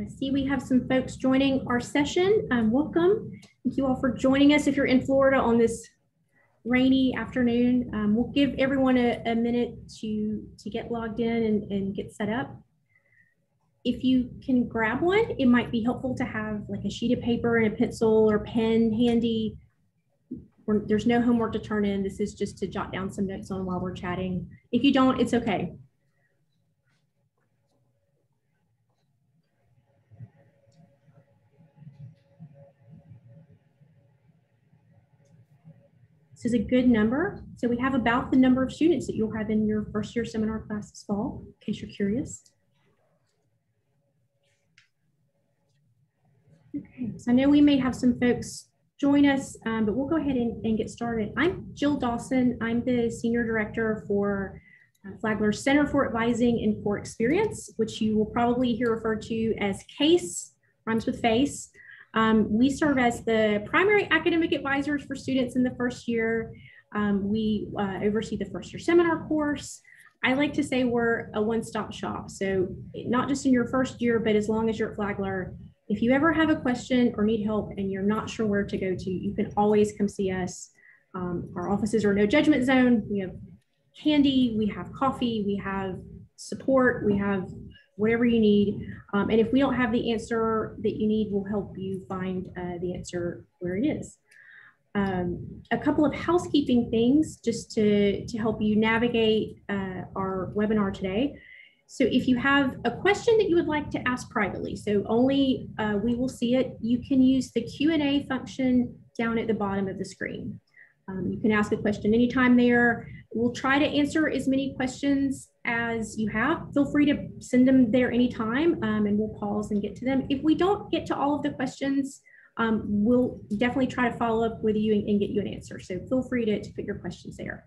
I see we have some folks joining our session. Um, welcome. Thank you all for joining us if you're in Florida on this rainy afternoon. Um, we'll give everyone a, a, minute to, to get logged in and, and get set up. If you can grab one, it might be helpful to have like a sheet of paper and a pencil or pen handy. We're, there's no homework to turn in. This is just to jot down some notes on while we're chatting. If you don't, it's okay. This is a good number. So we have about the number of students that you'll have in your first year seminar class this fall, in case you're curious. Okay, so I know we may have some folks join us, um, but we'll go ahead and, and, get started. I'm Jill Dawson. I'm the Senior Director for uh, Flagler Center for Advising and for Experience, which you will probably hear referred to as CASE, rhymes with face. Um, we serve as the primary academic advisors for students in the first year. Um, we uh, oversee the first year seminar course. I like to say we're a one-stop shop. So not just in your first year, but as long as you're at Flagler, if you ever have a question or need help and you're not sure where to go to, you can always come see us. Um, our offices are no judgment zone. We have candy, we have coffee, we have support, we have whatever you need. Um, and if we don't have the answer that you need, we'll help you find uh, the answer where it is. Um, a couple of housekeeping things just to, to help you navigate uh, our webinar today. So if you have a question that you would like to ask privately, so only uh, we will see it, you can use the Q&A function down at the bottom of the screen. Um, you can ask a question anytime there. We'll try to answer as many questions as you have. Feel free to send them there anytime um, and we'll pause and get to them. If we don't get to all of the questions, um, we'll definitely try to follow up with you and, and, get you an answer. So feel free to, to put your questions there.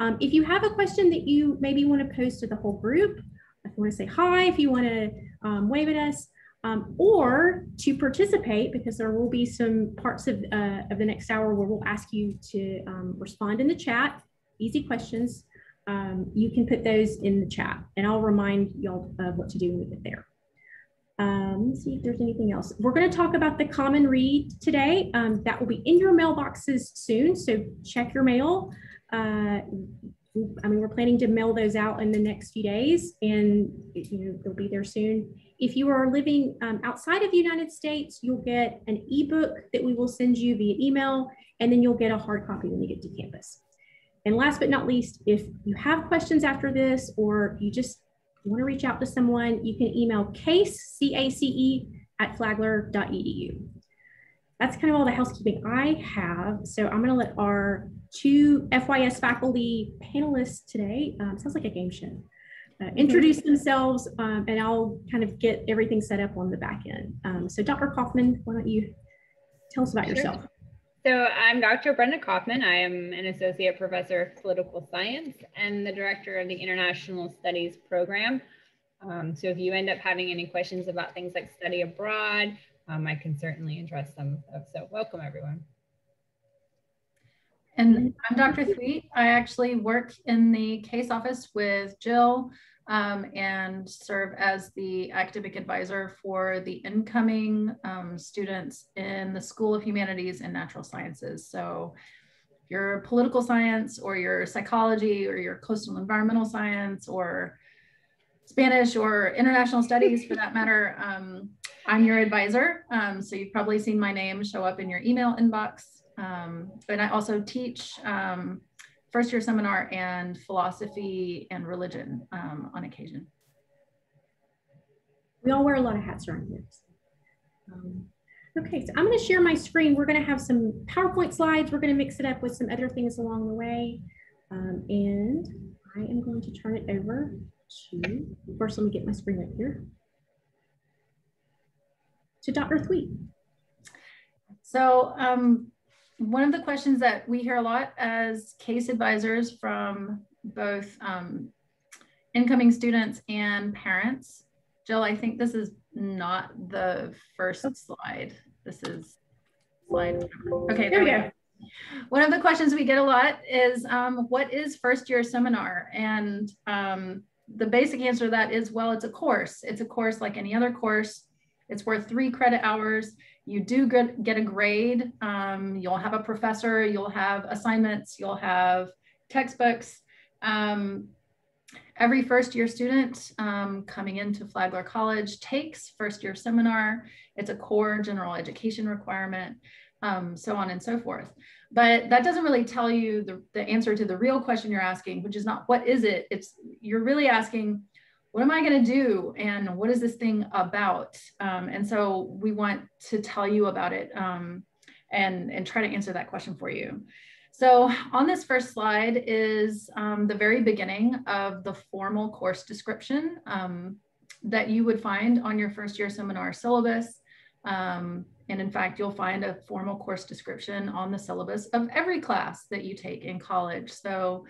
Um, if you have a question that you maybe want to post to the whole group, if you want to say hi, if you want to um, wave at us, um, or to participate, because there will be some parts of, uh, of the next hour where we'll ask you to um, respond in the chat, easy questions um, you can put those in the chat and I'll remind y'all of what to do we get there. Um, let's see if there's anything else. We're going to talk about the common read today. Um, that will be in your mailboxes soon, so check your mail. Uh, I mean, we're planning to mail those out in the next few days, and you know they'll be there soon. If you are living um, outside of the United States, you'll get an ebook that we will send you via email, and then you'll get a hard copy when you get to campus. And last but not least, if you have questions after this or you just want to reach out to someone, you can email case, C-A-C-E, at flagler.edu. That's kind of all the housekeeping I have. So I'm going to let our two FYS faculty panelists today, um, sounds like a game show, uh, introduce themselves um, and I'll kind of get everything set up on the back end. Um, so Dr. Kaufman, why don't you tell us about sure. yourself? So I'm Dr. Brenda Kaufman. I am an associate professor of political science and the director of the International Studies program. Um, so if you end up having any questions about things like study abroad, um, I can certainly address them. So welcome everyone. And I'm Dr. Thweet. I actually work in the case office with Jill um, and serve as the academic advisor for the incoming um, students in the School of Humanities and Natural Sciences. So your political science or your psychology or your coastal environmental science or Spanish or international studies for that matter, um, I'm your advisor. Um, so you've probably seen my name show up in your email inbox. Um, and I also teach um, first year seminar and philosophy and religion um, on occasion. We all wear a lot of hats around here. Um, okay, so I'm going to share my screen. We're going to have some PowerPoint slides. We're going to mix it up with some other things along the way. Um, and I am going to turn it over to, first let me get my screen right here, to Dr. Thweet. So um, one of the questions that we hear a lot as case advisors from both um, incoming students and parents. Jill, I think this is not the first slide. This is slide. Okay, there we go. One of the questions we get a lot is um, what is first year seminar? And um, the basic answer to that is, well, it's a course. It's a course like any other course. It's worth three credit hours. You do get, get a grade. Um, you'll have a professor, you'll have assignments, you'll have textbooks. Um, every first year student um, coming into Flagler College takes first year seminar. It's a core general education requirement, um, so on and so forth. But that doesn't really tell you the, the answer to the real question you're asking, which is not what is it? It's you're really asking, what am I going to do? And what is this thing about? Um, and so we want to tell you about it um, and, and try to answer that question for you. So on this first slide is um, the very beginning of the formal course description um, that you would find on your first year seminar syllabus. Um, and in fact, you'll find a formal course description on the syllabus of every class that you take in college. So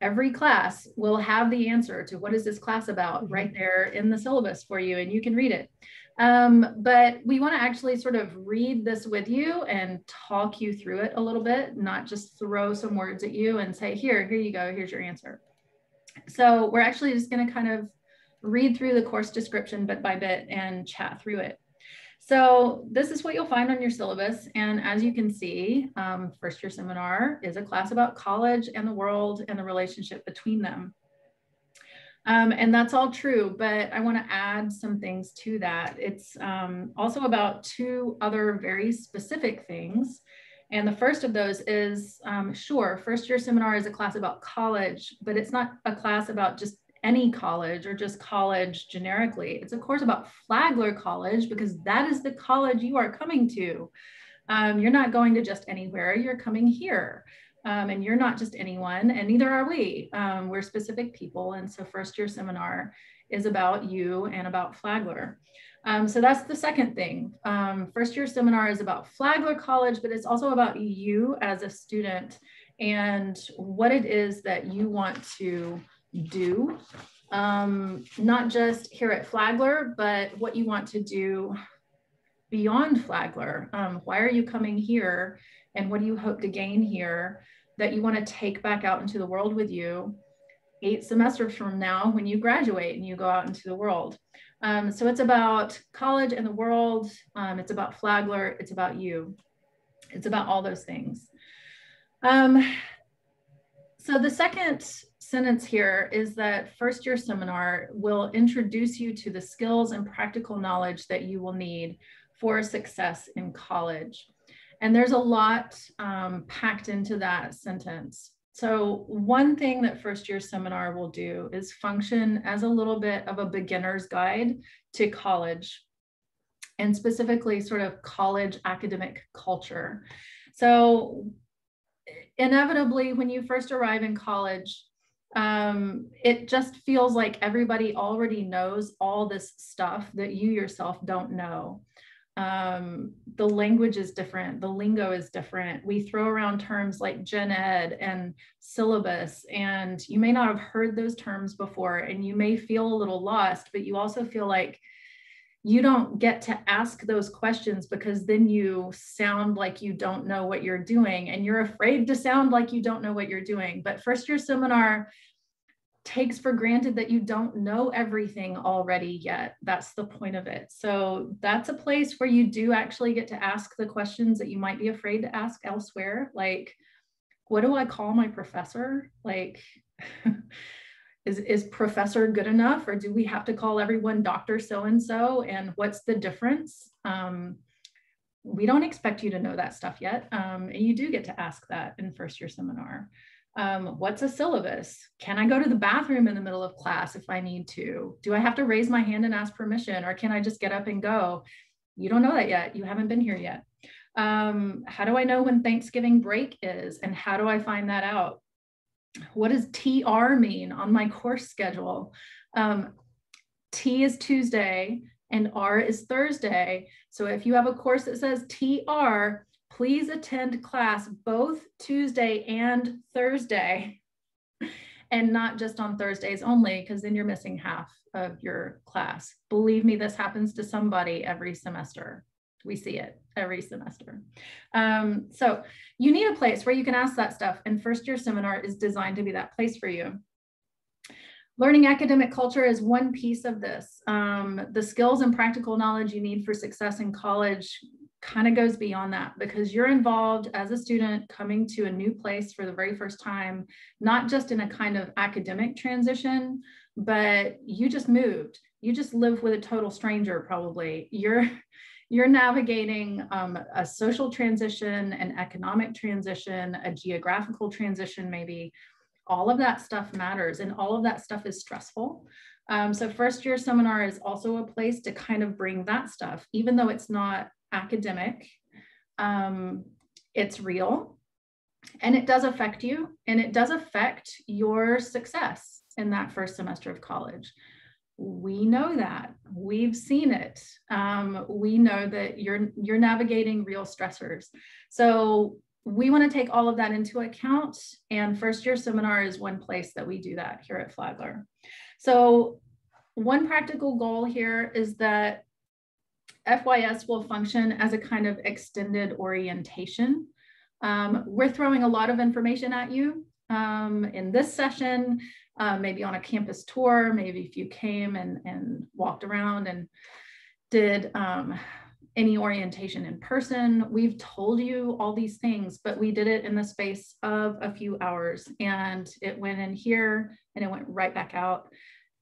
every class will have the answer to what is this class about right there in the syllabus for you and you can read it. Um, but we want to actually sort of read this with you and talk you through it a little bit, not just throw some words at you and say, here, here you go, here's your answer. So we're actually just going to kind of read through the course description bit by bit and chat through it. So this is what you'll find on your syllabus. And as you can see, um, first year seminar is a class about college and the world and the relationship between them. Um, and that's all true, but I want to add some things to that. It's um, also about two other very specific things. And the first of those is um, sure, first year seminar is a class about college, but it's not a class about just any college or just college generically. It's a course about Flagler College because that is the college you are coming to. Um, you're not going to just anywhere, you're coming here. Um, and you're not just anyone, and neither are we. Um, we're specific people. And so, first year seminar is about you and about Flagler. Um, so, that's the second thing. Um, first year seminar is about Flagler College, but it's also about you as a student and what it is that you want to do. Um, not just here at Flagler, but what you want to do beyond Flagler. Um, why are you coming here? And what do you hope to gain here? that you want to take back out into the world with you eight semesters from now when you graduate and you go out into the world. Um, so it's about college and the world. Um, it's about Flagler. It's about you. It's about all those things. Um, so the second sentence here is that first year seminar will introduce you to the skills and practical knowledge that you will need for success in college. And there's a lot um, packed into that sentence. So one thing that first year seminar will do is function as a little bit of a beginner's guide to college and specifically sort of college academic culture. So inevitably, when you first arrive in college, um, it just feels like everybody already knows all this stuff that you yourself don't know um, the language is different, the lingo is different. We throw around terms like gen ed and syllabus, and you may not have heard those terms before, and you may feel a little lost, but you also feel like you don't get to ask those questions because then you sound like you don't know what you're doing and you're afraid to sound like you don't know what you're doing. But first year seminar takes for granted that you don't know everything already yet. That's the point of it. So that's a place where you do actually get to ask the questions that you might be afraid to ask elsewhere. Like, what do I call my professor? Like, is, is professor good enough? Or do we have to call everyone Dr. So-and-so? And what's the difference? Um, we don't expect you to know that stuff yet. Um, and you do get to ask that in first year seminar. Um, what's a syllabus? Can I go to the bathroom in the middle of class if I need to? Do I have to raise my hand and ask permission or can I just get up and go? You don't know that yet. You haven't been here yet. Um, how do I know when Thanksgiving break is and how do I find that out? What does TR mean on my course schedule? Um, T is Tuesday and R is Thursday. So if you have a course that says TR, please attend class both Tuesday and Thursday and not just on Thursdays only, because then you're missing half of your class. Believe me, this happens to somebody every semester. We see it every semester. Um, so you need a place where you can ask that stuff and first year seminar is designed to be that place for you. learning academic culture is one piece of this. Um, the skills and practical knowledge you need for success in college kind of goes beyond that because you're involved as a student coming to a new place for the very first time, not just in a kind of academic transition, but you just moved. You just live with a total stranger, probably. You're you're navigating um, a social transition, an economic transition, a geographical transition, maybe. All of that stuff matters, and all of that stuff is stressful. Um, so, first year seminar is also a place to kind of bring that stuff, even though it's not academic, um, it's real, and it does affect you, and it does affect your success in that first semester of college. We know that. We've seen it. Um, we know that you're you're navigating real stressors. So we want to take all of that into account and first year seminar is one place that we do that here at flagler. So one practical goal here is that fys will function as a kind of extended orientation um, we're throwing a lot of information at you um, in this session uh, maybe on a campus tour, maybe if you came and, and walked around and did um, any orientation in person. We've told you all these things, but we did it in the space of a few hours and it went in here and it went right back out.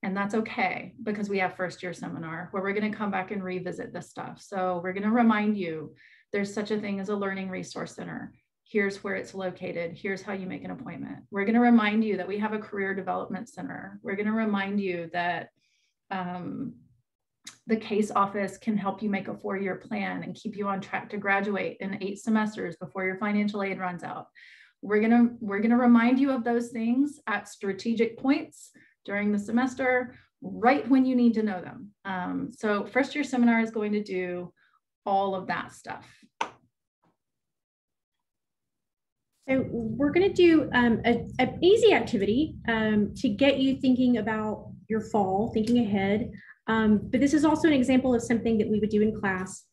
And that's okay because we have first year seminar where we're going to come back and revisit this stuff. So we're going to remind you there's such a thing as a learning resource center here's where it's located, here's how you make an appointment. We're going to remind you that we have a career development center. We're going to remind you that um, the case office can help you make a four year plan and keep you on track to graduate in eight semesters before your financial aid runs out. We're going to we're going to remind you of those things at strategic points during the semester, right when you need to know them. Um, so first year seminar is going to do all of that stuff. So we're going to do um, an easy activity um, to get you thinking about your fall, thinking ahead. Um, but this is also an example of something that we would do in class.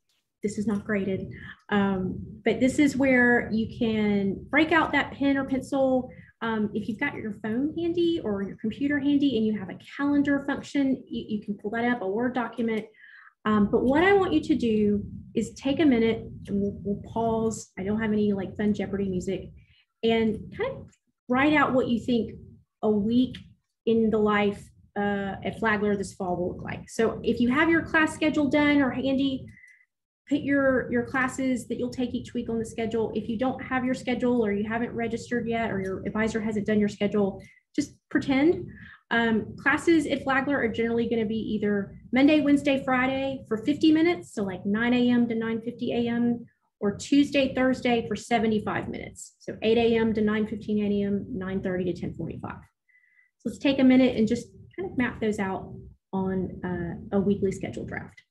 This is not graded, um, but this is where you can break out that pen or pencil. Um, if you've got your phone handy or your computer handy and you have a calendar function, you, you can pull that up, a Word document. Um, but what I want you to do is take a minute and we'll, we'll pause. I don't have any like fun Jeopardy music and kind of write out what you think a week in the life uh, at Flagler this fall will look like. So if you have your class schedule done or handy, put your, your classes that you'll take each week on the schedule. If you don't have your schedule or you haven't registered yet or your advisor hasn't done your schedule, just pretend. Um, classes at Flagler are generally going to be either Monday, Wednesday, Friday for 50 minutes, so like 9 a.m. to 9:50 a.m or Tuesday, Thursday for 75 minutes. So 8 a.m. to 9.15 a.m., 9.30 to 10.45. So let's take a minute and just kind of map those out on uh, a weekly schedule draft.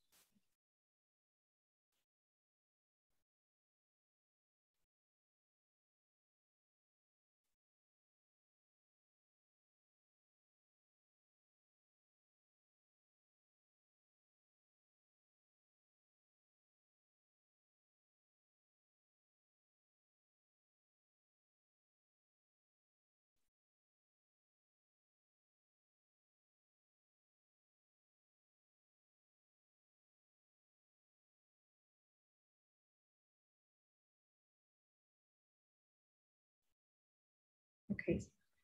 Okay,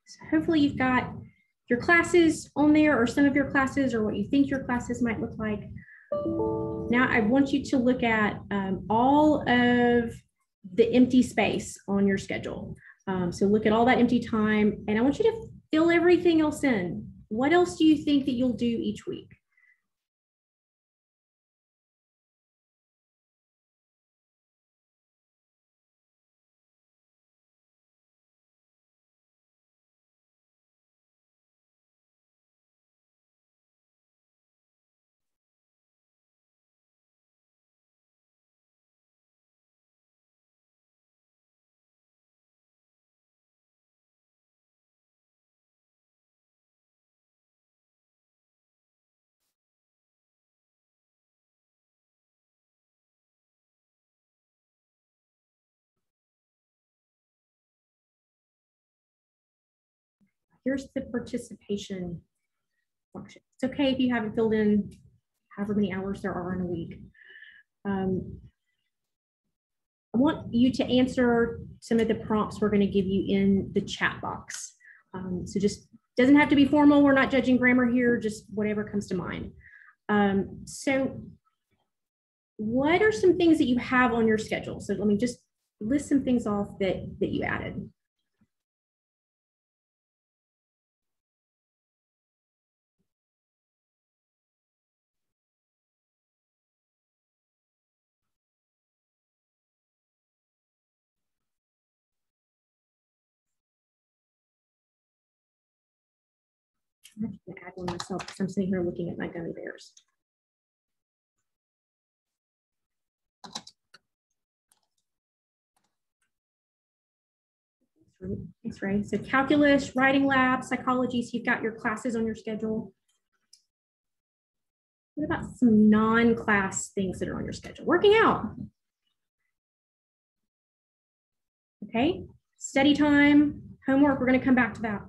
so hopefully you've got your classes on there or some of your classes or what you think your classes might look like. Now I want you to look at um, all of the empty space on your schedule. Um, so look at all that empty time and I want you to fill everything else in. What else do you think that you'll do each week? Here's the participation function. It's okay if you haven't filled in however many hours there are in a week. Um, I want you to answer some of the prompts we're going to give you in the chat box. Um, so just doesn't have to be formal. We're not judging grammar here, just whatever comes to mind. Um, so what are some things that you have on your schedule? So let me just list some things off that, that you added. I'm going to add one myself because I'm sitting here looking at my gummy bears. Thanks, Ray. So calculus, writing lab, psychology, so you've got your classes on your schedule. What about some non-class things that are on your schedule? Working out. Okay, study time, homework, we're gonna come back to that.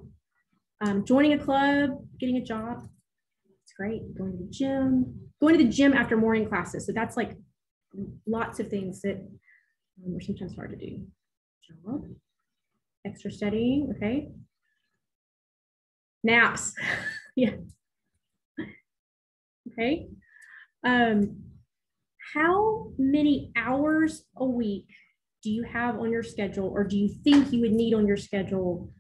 Um, joining a club, getting a job, it's great. Going to the gym, going to the gym after morning classes. So that's like lots of things that um, are sometimes hard to do. Job extra studying, okay? Naps, yeah. Okay. Um, how many hours a week do you have on your schedule or do you think you would need on your schedule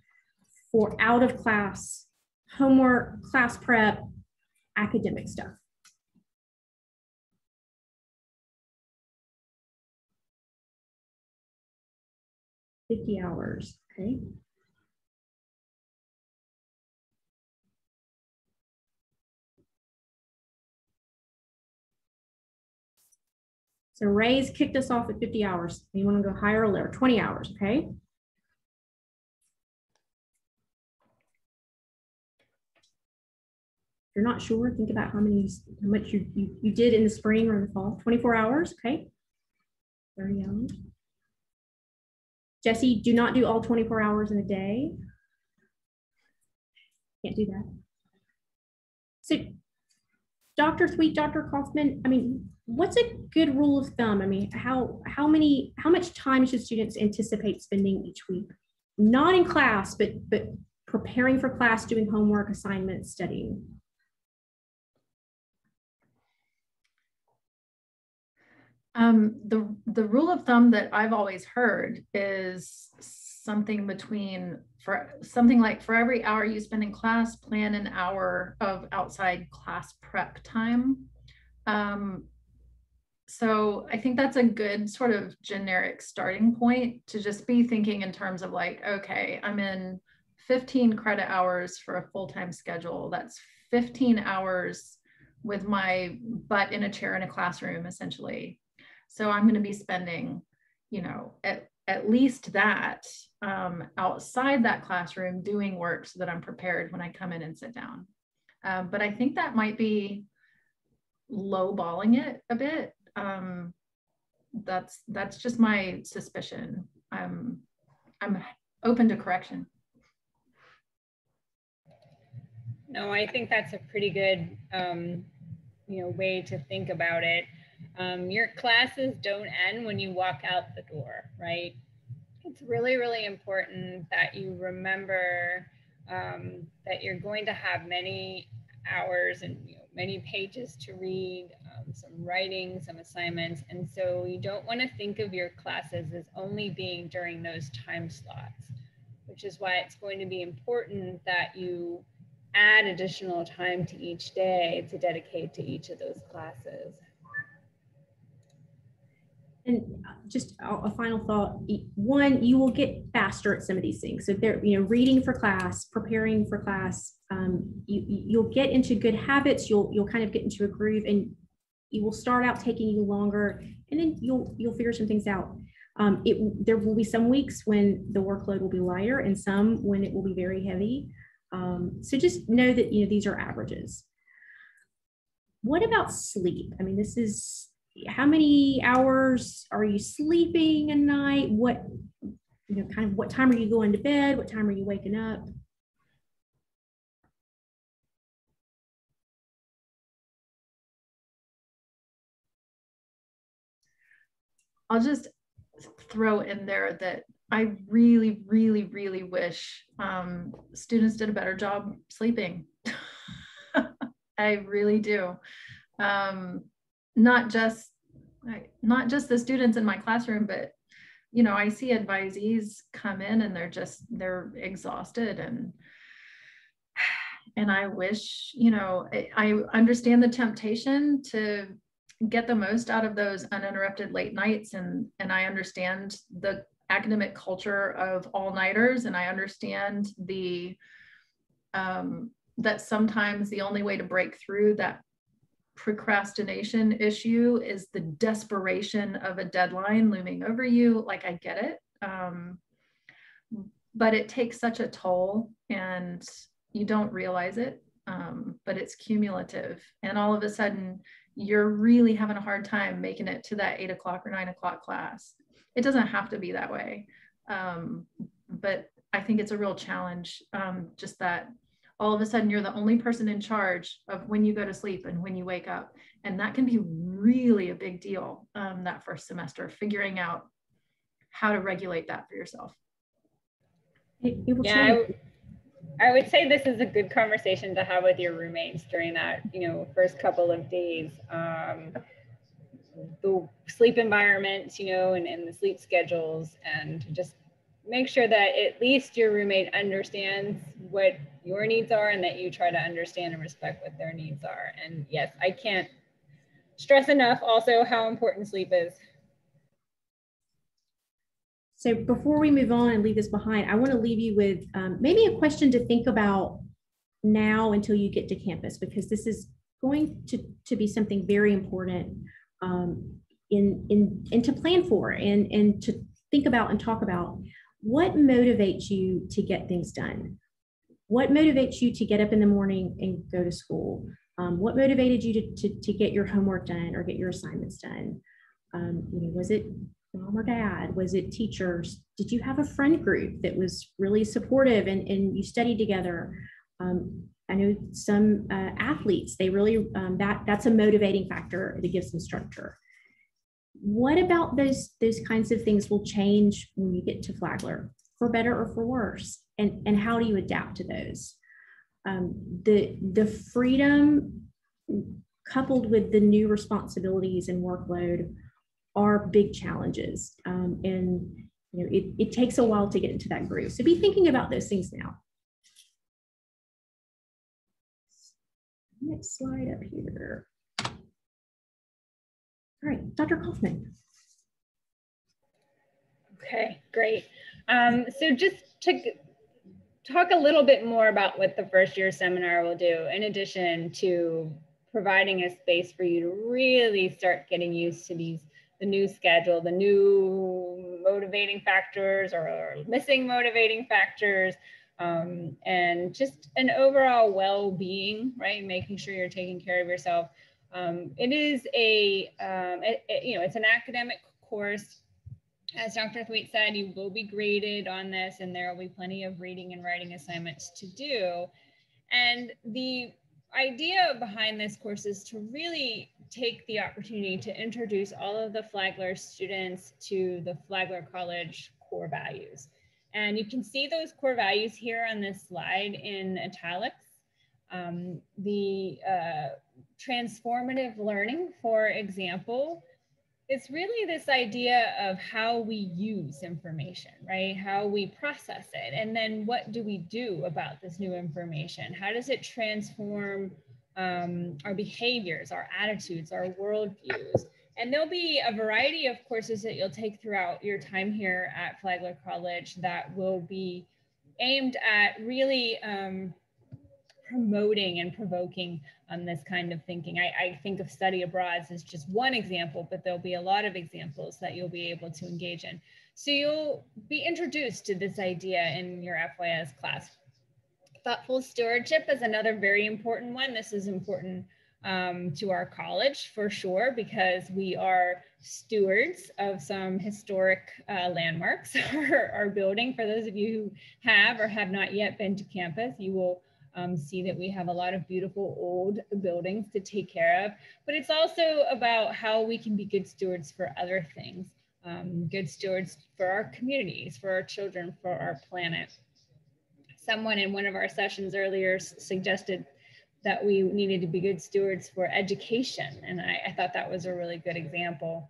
for out of class, homework, class prep, academic stuff? Fifty hours. Okay. So Ray's kicked us off at 50 hours. You want to go higher or lower? 20 hours, okay? You're not sure, think about how many, how much you, you, you did in the spring or in the fall. 24 hours, okay? Very young. Jesse, do not do all 24 hours in a day. Can't do that. So Dr. Thweet, Dr. Kaufman, I mean, what's a good rule of thumb? I mean, how, how many, how much time should students anticipate spending each week? Not in class, but, but preparing for class, doing homework, assignments, studying. Um, the the rule of thumb that I've always heard is something between for something like for every hour you spend in class, plan an hour of outside class prep time. Um, so I think that's a good sort of generic starting point to just be thinking in terms of like, okay, I'm in 15 credit hours for a full-time schedule. That's 15 hours with my butt in a chair in a classroom, essentially. So I'm going to be spending, you know, at, at least that um, outside that classroom doing work so that I'm prepared when I come in and sit down. Um, but I think that might be lowballing it a bit. Um, that's that's just my suspicion. I'm I'm open to correction. No, I think that's a pretty good um, you know way to think about it. Um, your classes don't end when you walk out the door, right? It's really, really important that you remember um, that you're going to have many hours and you know, many pages to read, um, some writing, some assignments. And so you don't want to think of your classes as only being during those time slots, which is why it's going to be important that you add additional time to each day to dedicate to each of those classes. And uh, just a, final thought, one, you will get faster at some of these things. So they're, you know, reading for class, preparing for class, um, you, you'll get into good habits, you'll, you'll kind of get into a groove and you will start out taking you longer and then you'll, you'll figure some things out. Um, it, there will be some weeks when the workload will be lighter and some when it will be very heavy. Um, so just know that, you know, these are averages. What about sleep? I mean, this is how many hours are you sleeping a night? What, you know, kind of what time are you going to bed? What time are you waking up? I'll just throw in there that I really, really, really wish um, students did a better job sleeping. I really do. Um, not just not just the students in my classroom, but you know, I see advisees come in and they're just they're exhausted and and I wish, you know, I, I understand the temptation to get the most out of those uninterrupted late nights and and I understand the academic culture of all-nighters and I understand the um, that sometimes the only way to break through that procrastination issue is the desperation of a deadline looming over you. Like, I get it. Um, but it takes such a toll and you don't realize it, um, but it's cumulative. And all of a sudden, you're really having a hard time making it to that eight o'clock or nine o'clock class. It doesn't have to be that way. Um, but I think it's a real challenge, um, just that all of a sudden you're the only person in charge of when you go to sleep and when you wake up. And that can be really a big deal um, that first semester, figuring out how to regulate that for yourself. Yeah, I, I would say this is a good conversation to have with your roommates during that, you know, first couple of days. Um, the sleep environments, you know, and, and the sleep schedules, and just make sure that at least your roommate understands what your needs are and that you try to understand and respect what their needs are. And yes, I can't stress enough also how important sleep is. So before we move on and leave this behind, I want to leave you with um, maybe a question to think about now until you get to campus, because this is going to, to be something very important um, in, in, and to plan for and, and to think about and talk about. What motivates you to get things done? What motivates you to get up in the morning and go to school? Um, what motivated you to, to, to, get your homework done or get your assignments done? Um, you know, was it mom or dad? Was it teachers? Did you have a friend group that was really supportive and, and you studied together? Um, I know some uh, athletes, they really, um, that, that's a motivating factor that gives them structure. What about those, those kinds of things will change when you get to Flagler, for better or for worse? And, and how do you adapt to those? Um, the, the freedom coupled with the new responsibilities and workload are big challenges. Um, and you know, it, it takes a while to get into that groove. So be thinking about those things now. Next slide up here. All right, Dr. Kaufman. Okay, great. Um, so just to talk a little bit more about what the first year seminar will do, in addition to providing a space for you to really start getting used to these the new schedule, the new motivating factors or missing motivating factors, um, and just an overall well-being, right? Making sure you're taking care of yourself. Um, it is a, um, it, it, you know, it's an academic course. As Dr. Thweet said, you will be graded on this and there will be plenty of reading and writing assignments to do. And the idea behind this course is to really take the opportunity to introduce all of the Flagler students to the Flagler College core values. And you can see those core values here on this slide in italics. Um, the uh, transformative learning, for example, it's really this idea of how we use information, right? How we process it. And then what do we do about this new information? How does it transform um, our behaviors, our attitudes, our worldviews? And there'll be a variety of courses that you'll take throughout your time here at Flagler College that will be aimed at really um, promoting and provoking um, this kind of thinking. I, I, think of study abroad as just one example, but there'll be a lot of examples that you'll be able to engage in. So you'll be introduced to this idea in your FYS class. Thoughtful stewardship is another very important one. This is important um, to our college for sure, because we are stewards of some historic uh, landmarks. our, our building, for those of you who have or have not yet been to campus, you will um, see that we have a lot of beautiful old buildings to take care of, but it's also about how we can be good stewards for other things. um, good stewards for our communities, for our children, for our planet. Someone in one of our sessions earlier suggested that we needed to be good stewards for education. And I, I thought that was a really good example.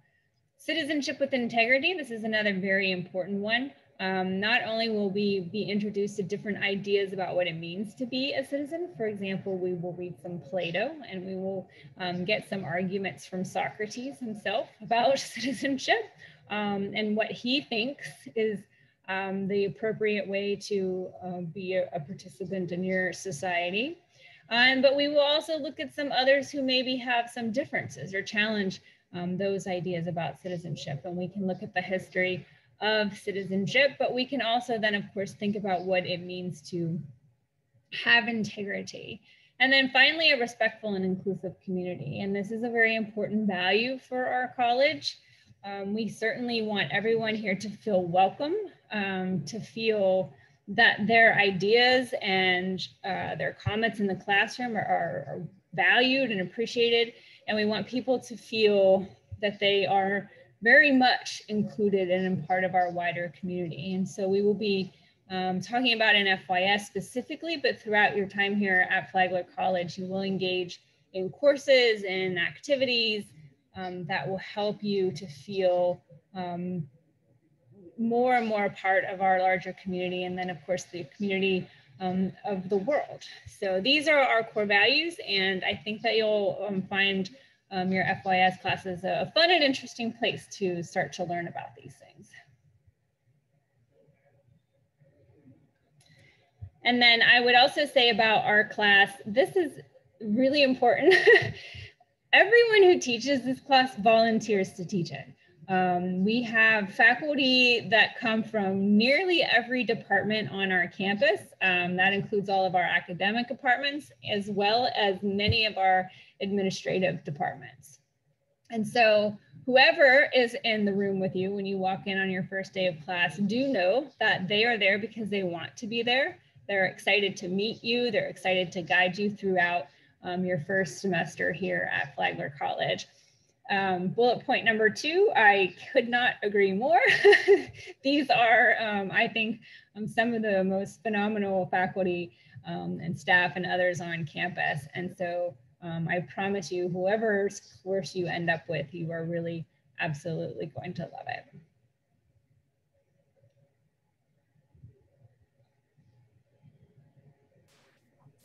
Citizenship with integrity, this is another very important one. Um, not only will we be introduced to different ideas about what it means to be a citizen, for example, we will read some Plato and we will um, get some arguments from Socrates himself about citizenship um, and what he thinks is um, the appropriate way to uh, be a, a, participant in your society. Um, but we will also look at some others who maybe have some differences or challenge um, those ideas about citizenship. And we can look at the history of citizenship, but we can also then, of course, think about what it means to have integrity. And then finally, a respectful and inclusive community. And this is a very important value for our college. Um, we certainly want everyone here to feel welcome, um, to feel that their ideas and uh, their comments in the classroom are, are, valued and appreciated. And we want people to feel that they are very much included and in part of our wider community. And so we will be um, talking about an FYS specifically, but throughout your time here at Flagler College, you will engage in courses and activities um, that will help you to feel um, more and more a part of our larger community and then of course the community um, of the world. So these are our core values and I think that you'll um, find um, your FYS class is a fun and interesting place to start to learn about these things. And then I would also say about our class, this is really important. Everyone who teaches this class volunteers to teach it. Um, we have faculty that come from nearly every department on our campus. Um, that includes all of our academic departments, as well as many of our administrative departments. And so whoever is in the room with you when you walk in on your first day of class, do know that they are there because they want to be there. They're excited to meet you. They're excited to guide you throughout um, your first semester here at Flagler College. Um, bullet point number two, I could not agree more. These are, um, I think, um, some of the most phenomenal faculty um, and staff and others on campus. And so um, I promise you, whoever's course you end up with, you are really absolutely going to love it.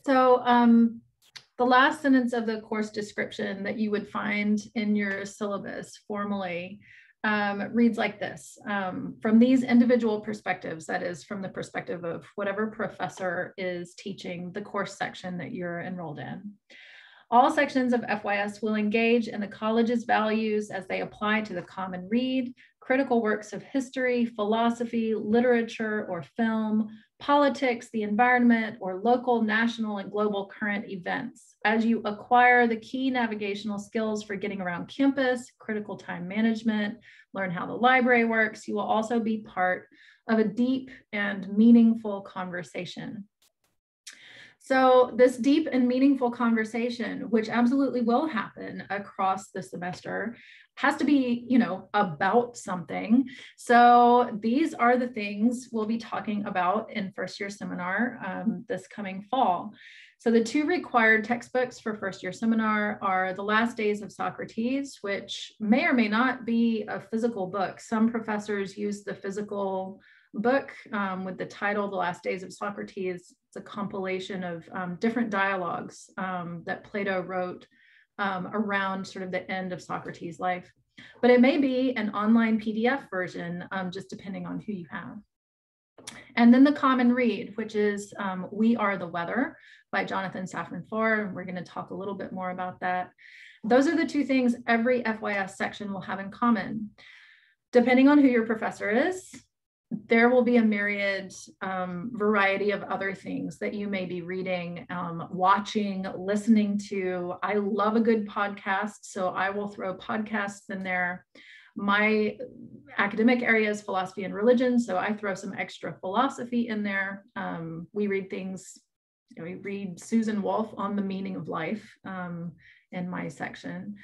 So um, the last sentence of the course description that you would find in your syllabus formally um, reads like this um, from these individual perspectives, that is, from the perspective of whatever professor is teaching the course section that you're enrolled in. All sections of FYS will engage in the college's values as they apply to the common read, critical works of history, philosophy, literature, or film, politics, the environment, or local, national, and global current events. As you acquire the key navigational skills for getting around campus, critical time management, learn how the library works, you will also be part of a deep and meaningful conversation. So this deep and meaningful conversation, which absolutely will happen across the semester, has to be, you know, about something. So these are the things we'll be talking about in first year seminar um, this coming fall. So the two required textbooks for first year seminar are The Last Days of Socrates, which may or may not be a physical book. Some professors use the physical book um, with the title The Last Days of Socrates. It's a compilation of um, different dialogues um, that Plato wrote um, around sort of the end of Socrates' life. But it may be an online PDF version, um, just depending on who you have. And then the common read, which is um, We Are the Weather by Jonathan Safran Foer. And we're going to talk a little bit more about that. Those are the two things every FYS section will have in common. Depending on who your professor is, there will be a myriad um, variety of other things that you may be reading, um, watching, listening to. I love a good podcast, so I will throw podcasts in there. My academic area is philosophy and religion, so I throw some extra philosophy in there. Um, we read things, you know, we read Susan Wolf on the meaning of life um, in my section.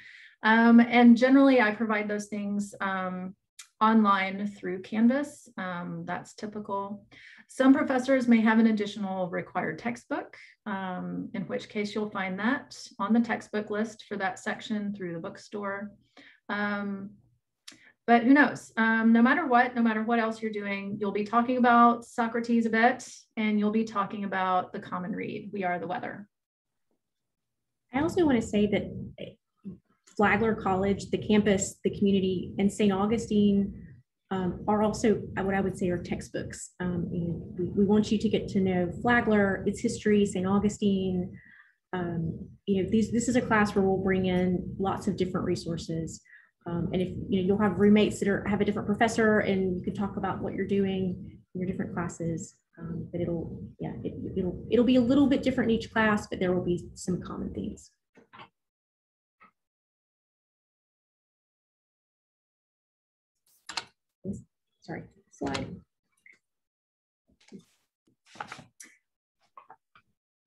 Um, and generally, I provide those things um, online through Canvas. Um, that's typical. Some professors may have an additional required textbook, um, in which case you'll find that on the textbook list for that section through the bookstore. Um, but who knows? Um, no matter what, no matter what else you're doing, you'll be talking about Socrates a bit, and you'll be talking about the common read, We Are the Weather. I also want to say that Flagler College, the campus, the community, and St. Augustine um, are also what I would say are textbooks. Um, we, we, want you to get to know Flagler, its history, St. Augustine. Um, you know, these, this is a class where we'll bring in lots of different resources. Um, and if you know, you'll have roommates that are have a different professor, and you can talk about what you're doing in your different classes. Um, but it'll, yeah, it, it'll it'll be a little bit different in each class, but there will be some common themes. Sorry, slide.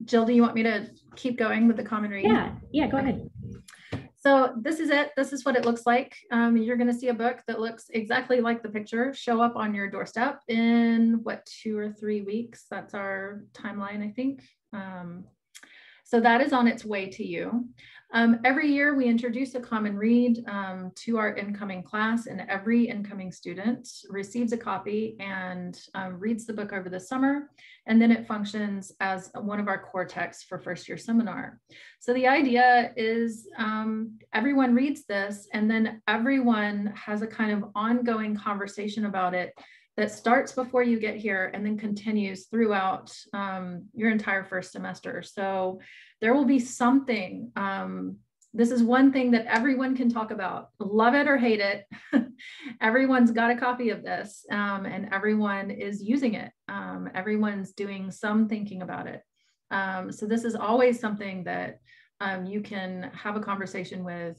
Jill, do you want me to keep going with the common read? Yeah, yeah, go ahead. So this is it. This is what it looks like. Um, you're going to see a book that looks exactly like the picture show up on your doorstep in what, two or three weeks. That's our timeline, I think. Um, so that is on its way to you. Um, every year we introduce a common read um, to our incoming class and every incoming student receives a copy and um, reads the book over the summer. And then it functions as one of our core texts for first year seminar. So the idea is um, everyone reads this and then everyone has a kind of ongoing conversation about it that starts before you get here and then continues throughout um, your entire first semester. So there will be something. Um, this is one thing that everyone can talk about, love it or hate it. Everyone's got a copy of this um, and everyone is using it. Um, everyone's doing some thinking about it. Um, so this is always something that um, you can have a conversation with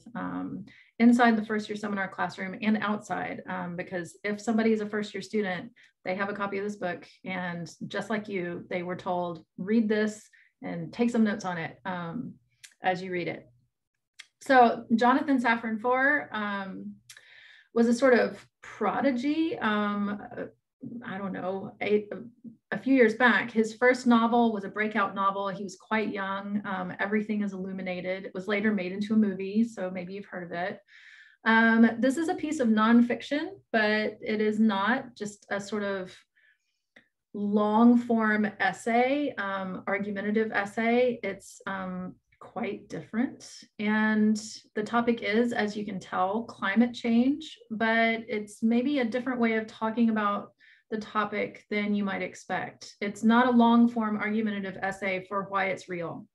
inside the first year seminar classroom and outside. Um, because if somebody is a first year student, they have a copy of this book and just like you, they were told, read this and take some notes on it um, as you read it. So Jonathan Safran Foer um, was a sort of prodigy. Um, I don't know, a, few years back. His first novel was a breakout novel. He was quite young. Um, Everything is Illuminated. It was later made into a movie, so maybe you've heard of it. Um, this is a piece of nonfiction, but it is not just a sort of long form essay, um, argumentative essay. It's um, quite different. And the topic is, as you can tell, climate change, but it's maybe a different way of talking about the topic than you might expect. It's not a long form argumentative essay for why it's real,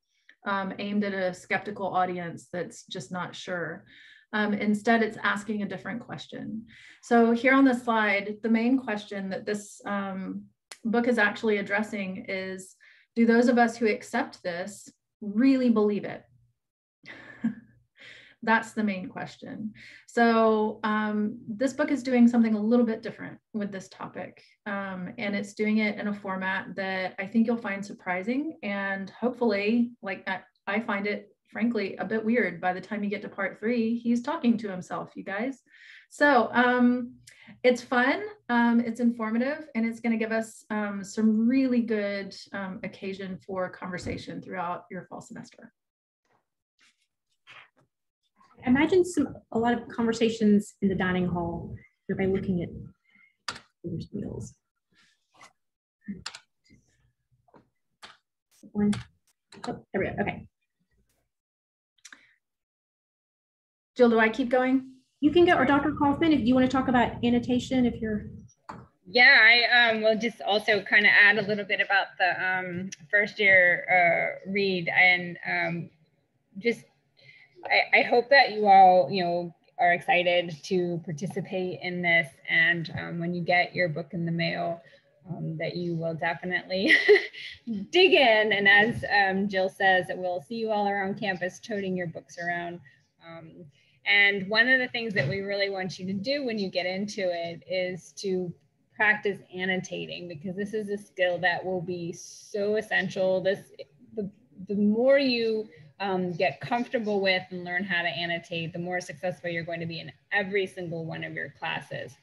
um, aimed at a skeptical audience that's just not sure. Um, instead, it's asking a different question. So here on the slide, the main question that this um, book is actually addressing is, do those of us who accept this really believe it? That's the main question. So um, this book is doing something a little bit different with this topic. Um, and it's doing it in a format that I think you'll find surprising. And hopefully, like I find it frankly a bit weird by the time you get to part three, he's talking to himself, you guys. So um, it's fun, um, it's informative, and it's going to give us um, some really good um, occasion for conversation throughout your fall semester. Imagine some a lot of conversations in the dining hall. by looking at meals. One. Oh, there we go. Okay. Jill, do I keep going? You can go, or Dr. Kaufman, if you want to talk about annotation, if you're. Yeah, I um, will just also kind of add a little bit about the um, first year uh, read and um, just I, I hope that you all, you know, are excited to participate in this. And um, when you get your book in the mail, um, that you will definitely dig in. And as um, Jill says, we'll see you all around campus toting your books around. Um, and one of the things that we really want you to do when you get into it is to practice annotating because this is a skill that will be so essential. This the, the more you um, get comfortable with and learn how to annotate, the more successful you're going to be in every single one of your classes.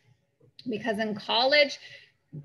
because in college,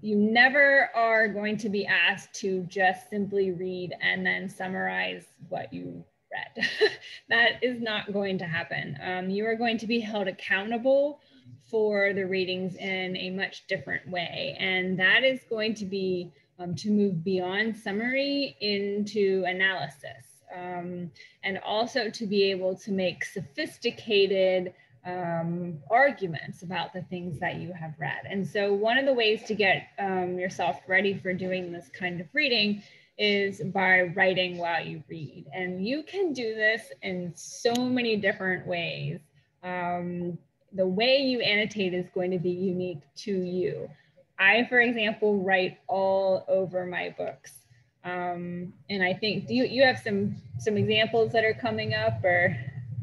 you never are going to be asked to just simply read and then summarize what you read. that is not going to happen. Um, you are going to be held accountable for the readings in a much different way. And that is going to be um, to move beyond summary into analysis. Um, and also to be able to make sophisticated um, arguments about the things that you have read. And so one of the ways to get um, yourself ready for doing this kind of reading is by writing while you read. And you can do this in so many different ways. Um, the way you annotate is going to be unique to you. I, for example, write all over my books. Um, and I think do you, you have some some examples that are coming up or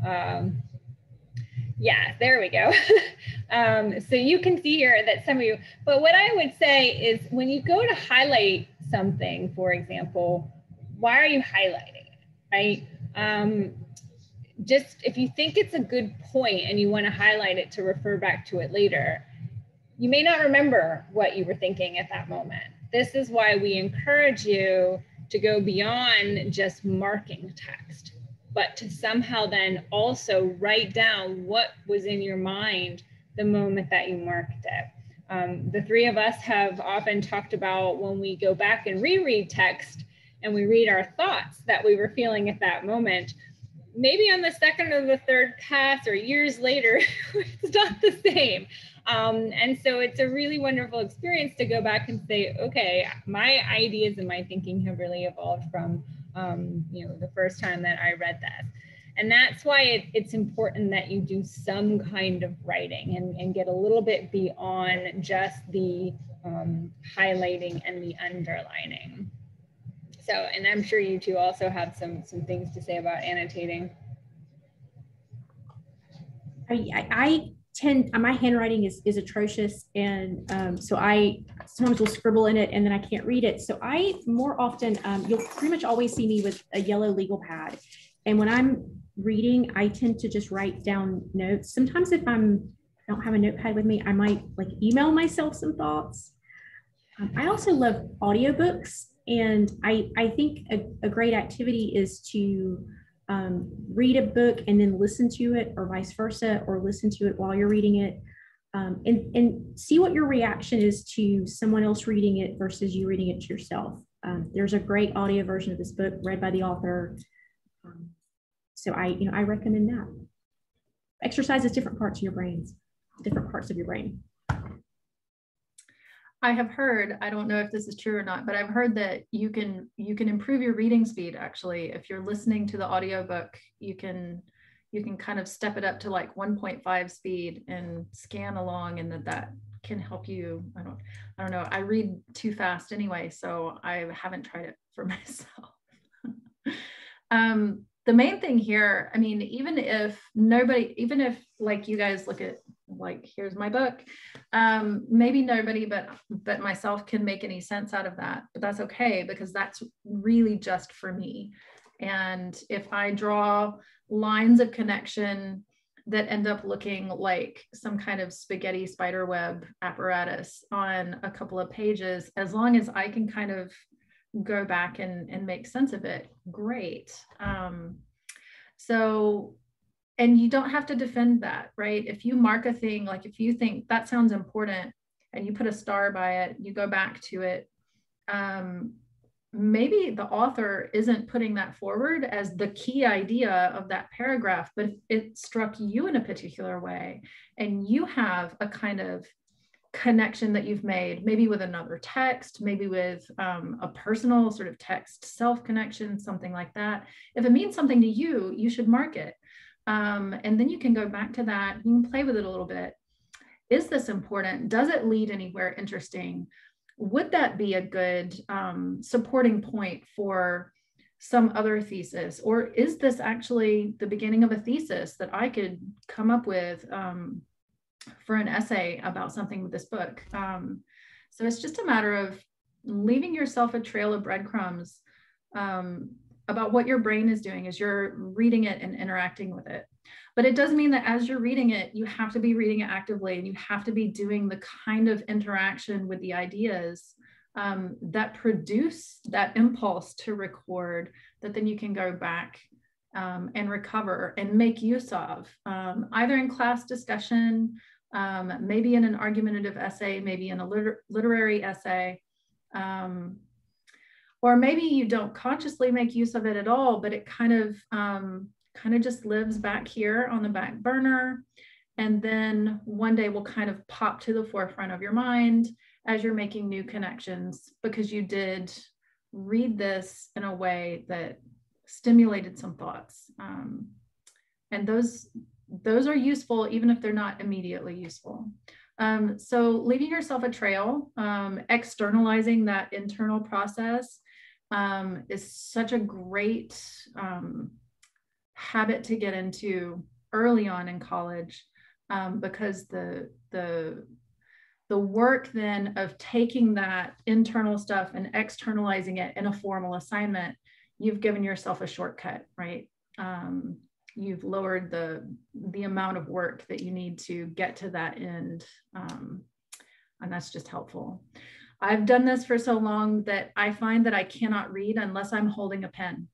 um, yeah, there we go. um, so you can see here that some of you, but what I would say is when you go to highlight something, for example, why are you highlighting it, right? Um, just if you think it's a good point and you want to highlight it to refer back to it later, you may not remember what you were thinking at that moment. This is why we encourage you to go beyond just marking text but to somehow then also write down what was in your mind the moment that you marked it. Um, the three of us have often talked about when we go back and reread text and we read our thoughts that we were feeling at that moment. Maybe on the second or the third pass or years later, it's not the same. Um, and so it's a really wonderful experience to go back and say, okay, my ideas and my thinking have really evolved from um, you know, the first time that I read that. And that's why it, it's important that you do some kind of writing and, and get a little bit beyond just the um, highlighting and the underlining. So, and I'm sure you two also have some, some things to say about annotating. I, I tend my handwriting is is atrocious and um, so i sometimes will scribble in it and then i can't read it. So i more often um, you'll pretty much always see me with a yellow legal pad. And when i'm reading i tend to just write down notes. Sometimes if i'm I don't have a notepad with me i might like email myself some thoughts. Um, i also love audiobooks and i i think a, a great activity is to um, read a book and then listen to it or vice versa or listen to it while you're reading it um, and, and see what your reaction is to someone else reading it versus you reading it to yourself. Um, there's a great audio version of this book read by the author. Um, so i you know i recommend that. Exercises different parts of your brains different parts of your brain I have heard, I don't know if this is true or not, but I've heard that you can you can improve your reading speed actually. If you're listening to the audiobook, you can you can kind of step it up to like 1.5 speed and scan along and that that can help you. I don't I don't know. I read too fast anyway, so I haven't tried it for myself. um the main thing here, I mean, even if nobody, even if like you guys look at like here's my book. Um maybe nobody but but myself can make any sense out of that but that's okay because that's really just for me. And if i draw lines of connection that end up looking like some kind of spaghetti spider web apparatus on a couple of pages as long as i can kind of go back and and make sense of it great. Um so and you don't have to defend that, right? If you mark a thing, like if you think that sounds important and you put a star by it, you go back to it. Um, maybe the author isn't putting that forward as the key idea of that paragraph, but it struck you in a particular way, and you have a kind of connection that you've made, maybe with another text, maybe with um, a personal sort of text self connection, something like that. If it means something to you, you should mark it. Um, and then you can go back to that. You can play with it a little bit. Is this important? Does it lead anywhere interesting? Would that be a good um, supporting point for some other thesis? Or is this actually the beginning of a thesis that I could come up with um, for an essay about something with this book? Um, so it's just a matter of leaving yourself a trail of breadcrumbs um, about what your brain is doing as you're reading it and interacting with it. But it does mean that as you're reading it, you have to be reading it actively and you have to be doing the kind of interaction with the ideas um, that produce that impulse to record that then you can go back um, and recover and make use of, um, either in class discussion, um, maybe in an argumentative essay, maybe in a liter literary essay, um, or maybe you don't consciously make use of it at all, but it kind of um, kind of just lives back here on the back burner. And then one day will kind of pop to the forefront of your mind as you're making new connections because you did read this in a way that stimulated some thoughts. Um, and those, those are useful even if they're not immediately useful. Um, so leaving yourself a trail, um, externalizing that internal process um, is such a great um, habit to get into early on in college um, because the the the work then of taking that internal stuff and externalizing it in a formal assignment you've given yourself a shortcut right? Um, you've lowered the the amount of work that you need to get to that end um, and that's just helpful i've done this for so long that i find that i cannot read unless i'm holding a pen.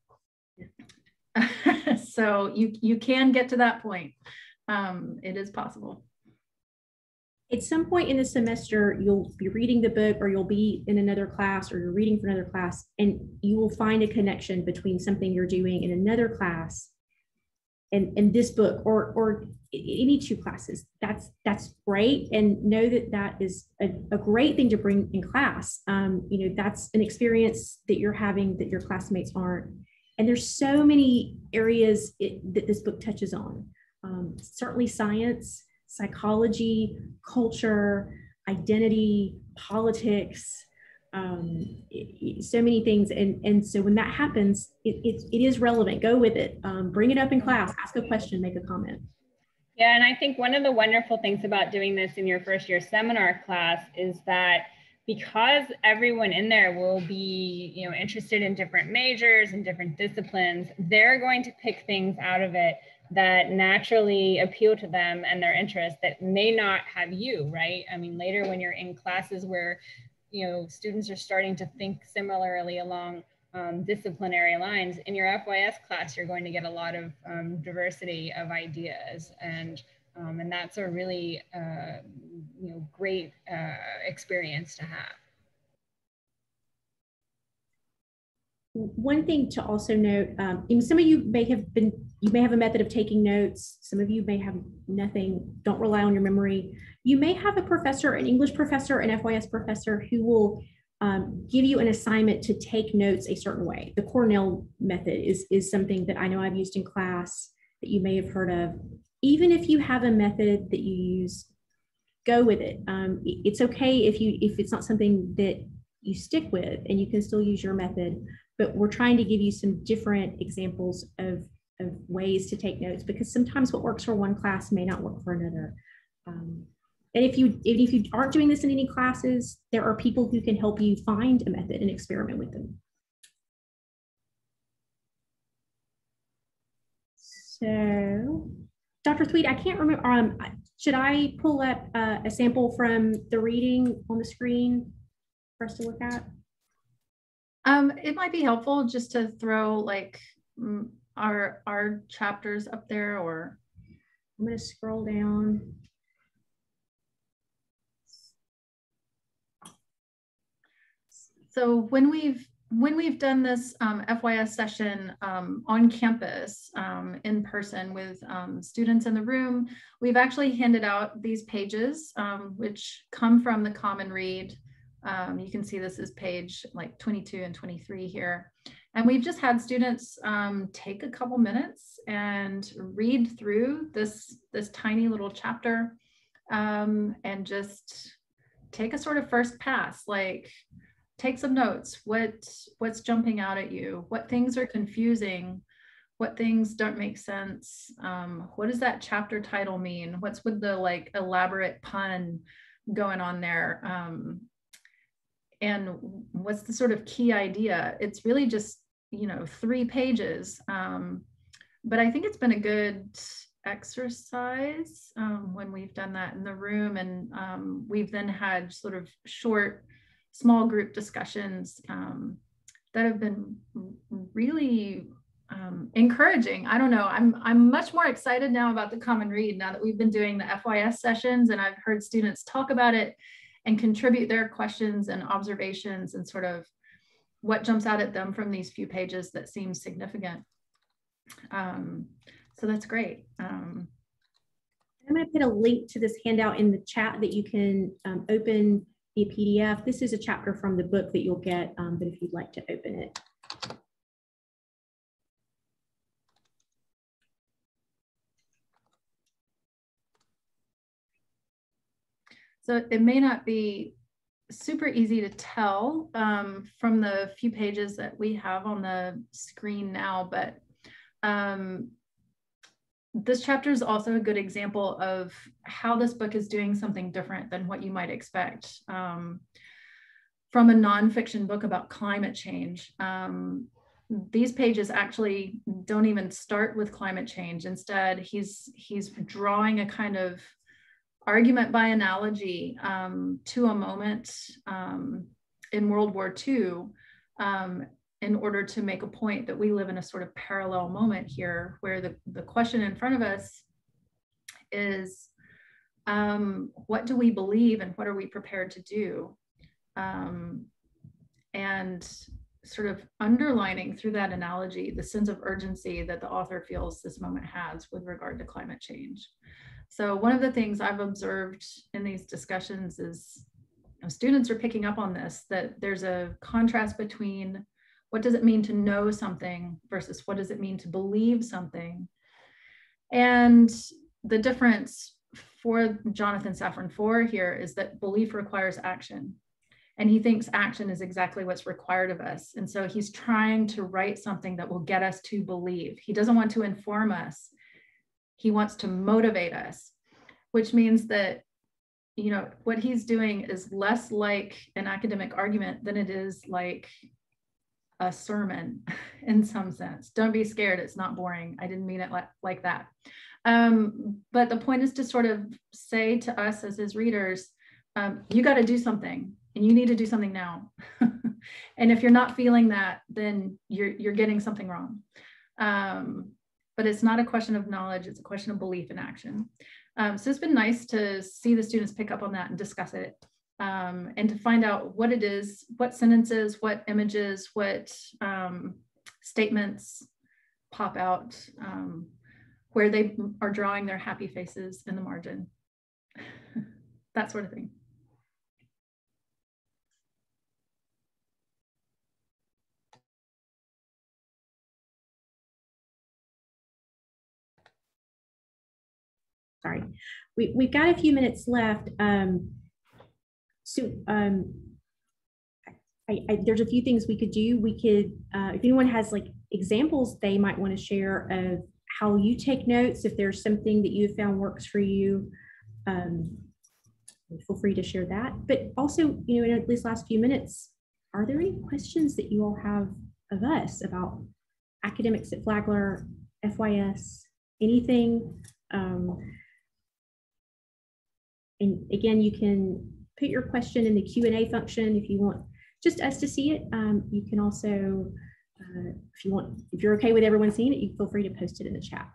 So you you can get to that point. Um, it is possible. At some point in the semester, you'll be reading the book or you'll be in another class or you're reading for another class, and you will find a connection between something you're doing in another class and, and this book or, or any two classes. That's, that's great. And know that that is a, a great thing to bring in class. Um, you know, that's an experience that you're having that your classmates aren't. And there's so many areas it, that this book touches on. Um, certainly science, psychology, culture, identity, politics, um, so many things. And, and so when that happens, it, it, it is relevant. Go with it. Um, bring it up in class, ask a question, make a comment. Yeah, and I think one of the wonderful things about doing this in your first year seminar class is that because everyone in there will be you know interested in different majors and different disciplines they're going to pick things out of it that naturally appeal to them and their interests that may not have you, right? I mean, later when you're in classes where, you know, students are starting to think similarly along um, disciplinary lines, in your FYS class, you're going to get a lot of um, diversity of ideas. And, um, and that's a really, uh, you know, great uh, experience to have. One thing to also note, um, some of you may have been you may have a method of taking notes. Some of you may have nothing. Don't rely on your memory. You may have a professor, an English professor, an FYS professor who will um, give you an assignment to take notes a certain way. The Cornell method is, is something that I know I've used in class that you may have heard of. Even if you have a method that you use, go with it. Um, it's okay if you if it's not something that you stick with and you can still use your method, but we're trying to give you some different examples of of ways to take notes because sometimes what works for one class may not work for another. Um, and if you if you aren't doing this in any classes, there are people who can help you find a method and experiment with them. So, Dr. Thweet, I can't remember. Um, should I pull up uh, a sample from the reading on the screen for us to look at? Um, it might be helpful just to throw like our our chapters up there or I'm going to scroll down. So when we've when we've done this um, FYS session um, on campus um, in person with um, students in the room, we've actually handed out these pages, um, which come from the Common Read. Um, you can see this is page like 22 and 23 here. And we've just had students take a couple minutes and read through this, this tiny little chapter and just take a sort of first pass, like take some notes. What, what's jumping out at you? What things are confusing? What things don't make sense? Um, what does that chapter title mean? What's with the like elaborate pun going on there? Um, and what's the sort of key idea? It's really just you know, three pages. Um, but I think it's been a good exercise um, when we've done that in the room. And um, we've then had sort of short, small group discussions um, that have been really um, encouraging. I don't know. I'm I'm much more excited now about the Common Read now that we've been doing the FYS sessions and I've heard students talk about it and contribute their questions and observations and sort of what jumps out at them from these few pages that seems significant. Um, so that's great. Um, I'm going to put a link to this handout in the chat that you can um, open the PDF. This is a chapter from the book that you'll get, um, but if you'd like to open it. So it may not be super easy to tell um, from the few pages that we have on the screen now, but um, this chapter is also a good example of how this book is doing something different than what you might expect um, from a nonfiction book about climate change. Um, these pages actually don't even start with climate change. Instead, he's he's drawing a kind of argument by analogy um, to a moment um, in World War II in order to make a point that we live in a sort of parallel moment here where the, the question in front of us is um, what do we believe and what are we prepared to do? Um, and sort of underlining through that analogy the sense of urgency that the author feels this moment has with regard to climate change. So one of the things I've observed in these discussions is you know, students are picking up on this, that there's a contrast between what does it mean to know something versus what does it mean to believe something? And the difference for Jonathan Safran Foer here is that belief requires action. And he thinks action is exactly what's required of us. And so he's trying to write something that will get us to believe. He doesn't want to inform us. He wants to motivate us, which means that, you know, what he's doing is less like an academic argument than it is like a sermon in some sense. Don't be scared. It's not boring. I didn't mean it like, like that. Um, but the point is to sort of say to us as his readers, um, you got to do something and you need to do something now. and if you're not feeling that, then you're, you're getting something wrong. Um, but it's not a question of knowledge, it's a question of belief and action. Um, so it's been nice to see the students pick up on that and discuss it um, and to find out what it is, what sentences, what images, what um, statements pop out, um, where they are drawing their happy faces in the margin, that sort of thing. sorry. We, we've got a few minutes left. Um, so um, I, I, there's a few things we could do. We could, uh, if anyone has like examples they might want to share of how you take notes, if there's something that you found works for you, um, feel free to share that. But also, you know, in at least last few minutes, are there any questions that you all have of us about academics at Flagler, FYS, anything? Um, and again, you can put your question in the Q&A function if you want just us to see it. Um, you can also, uh, if you want, if you're okay with everyone seeing it, you feel free to post it in the chat.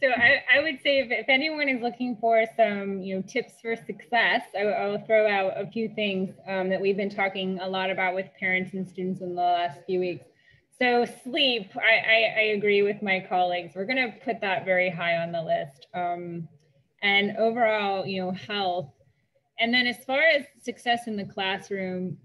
So I, I would say if, if anyone is looking for some you know tips for success, I, I will throw out a few things um, that we've been talking a lot about with parents and students in the last few weeks. So sleep, I, I, I agree with my colleagues. We're going to put that very high on the list. Um, and overall, you know, health. And then as far as success in the classroom,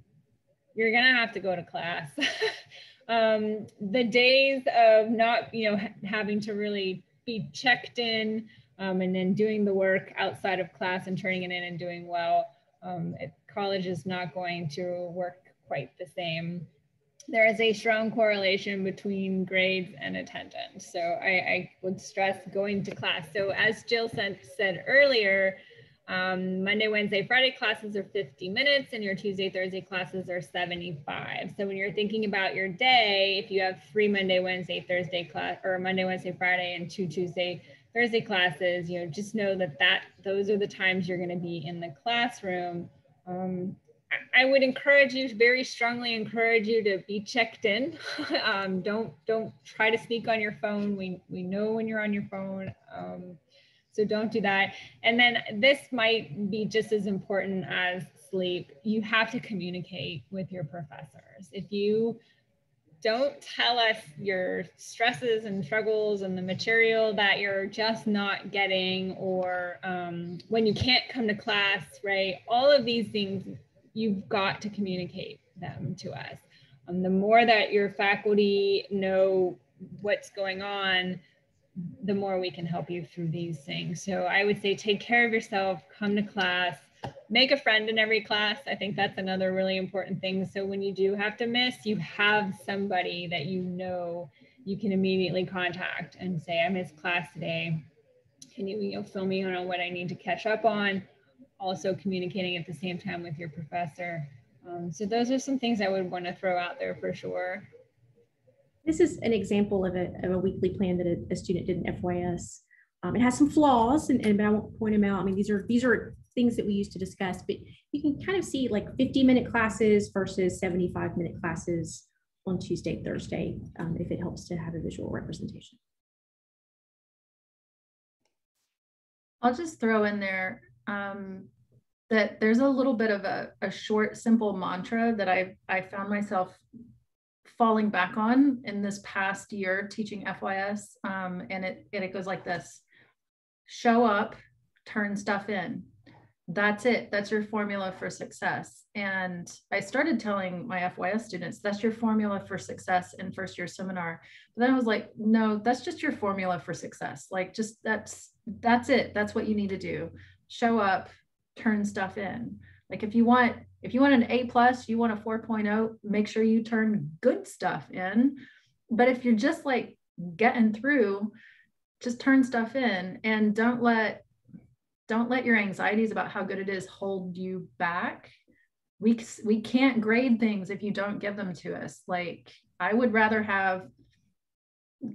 you're going to have to go to class. um, the days of not, you know, having to really be checked in um, and then doing the work outside of class and turning it in and doing well. Um, it, college is not going to work quite the same. there is a strong correlation between grades and attendance. So I, I would stress going to class. So as Jill said, said earlier, um, Monday, Wednesday, Friday classes are 50 minutes and your Tuesday, Thursday classes are 75. So when you're thinking about your day, if you have three Monday, Wednesday, Thursday class or Monday, Wednesday, Friday and two Tuesday, Thursday classes, you know, just know that that those are the times you're going to be in the classroom. Um, I would encourage you, very strongly encourage you to be checked in. um, don't don't try to sneak on your phone. We we know when you're on your phone. Um, so don't do that. And then this might be just as important as sleep. You have to communicate with your professors. If you don't tell us your stresses and struggles and the material that you're just not getting or um, when you can't come to class, right? All of these things, you've got to communicate them to us. Um, the more that your faculty know what's going on, the more we can help you through these things. So I would say take care of yourself, come to class, make a friend in every class. I think that's another really important thing. So when you do have to miss, you have somebody that you know you can immediately contact and say, I missed class today. Can you, you know, fill me in on what I need to catch up on? Also communicating at the same time with your professor. Um, so those are some things I would want to throw out there for sure. This is an example of a, of a weekly plan that a, a student did in FYS. Um, it has some flaws, and, and but I won't point them out. I mean, these are these are things that we used to discuss, but you can kind of see like 50 minute classes versus 75 minute classes on Tuesday, Thursday, um, if it helps to have a visual representation. I'll just throw in there um, that there's a little bit of a, a short, simple mantra that I I found myself falling back on in this past year teaching FYS. Um, and it, and it goes like this show up, turn stuff in. That's it. That's your formula for success. And I started telling my FYS students, that's your formula for success in first year seminar. But then I was like, no, that's just your formula for success. Like, just that's that's it. That's what you need to do. Show up, turn stuff in. Like if you want if you want an A plus, you want a 4.0, make sure you turn good stuff in. But if you're just like getting through, just turn stuff in and don't let don't let your anxieties about how good it is hold you back. We we can't grade things if you don't give them to us. Like I would rather have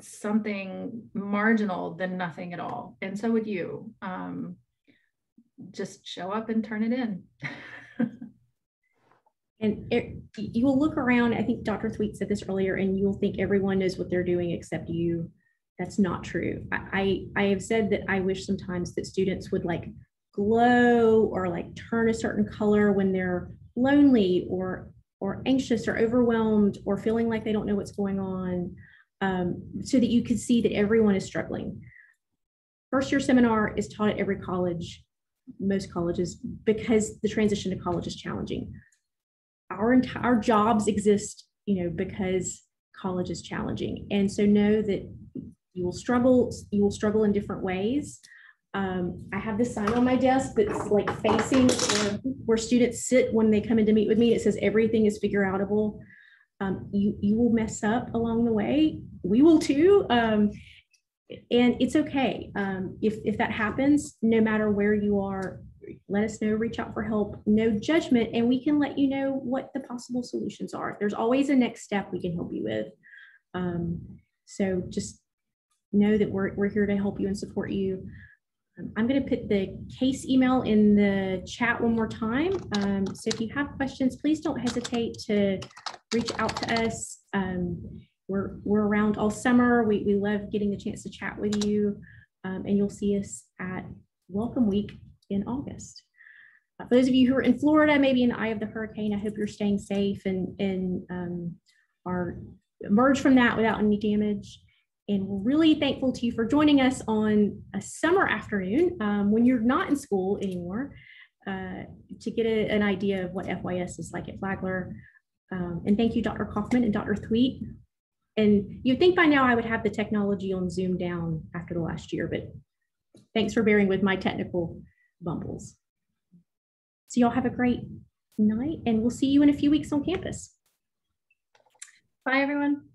something marginal than nothing at all. And so would you. Um, just show up and turn it in. And it, you will look around. I think Dr. Thweet said this earlier, and you will think everyone knows what they're doing except you. That's not true. I, I, I have said that I wish sometimes that students would like glow or like turn a certain color when they're lonely or or anxious or overwhelmed or feeling like they don't know what's going on, um, so that you can see that everyone is struggling. First year seminar is taught at every college, most colleges, because the transition to college is challenging our entire jobs exist, you know, because college is challenging. And so know that you will struggle, you will struggle in different ways. Um, I have this sign on my desk that's like facing where, where, students sit when they come in to meet with me. It says everything is figure outable. Um, you, you will mess up along the way. We will too. Um, and it's okay. Um, if, if that happens, no matter where you are, let us know, reach out for help, no judgment, and we can let you know what the possible solutions are. There's always a next step we can help you with. Um, so just know that we're, we're here to help you and support you. Um, I'm going to put the case email in the chat one more time. Um, so if you have questions, please don't hesitate to reach out to us. Um, we're, we're around all summer. We, we love getting the chance to chat with you. Um, and you'll see us at Welcome Week in August. Uh, for those of you who are in Florida, maybe in the eye of the hurricane, I hope you're staying safe and, and um, are emerged from that without any damage. And we're really thankful to you for joining us on a summer afternoon um, when you're not in school anymore uh, to get a, an idea of what FYS is like at Flagler. Um, and thank you, Dr. Kaufman and Dr. Thweet. And you'd think by now I would have the technology on Zoom down after the last year, but thanks for bearing with my technical bumbles. So y'all have a great night and we'll see you in a few weeks on campus. Bye, everyone.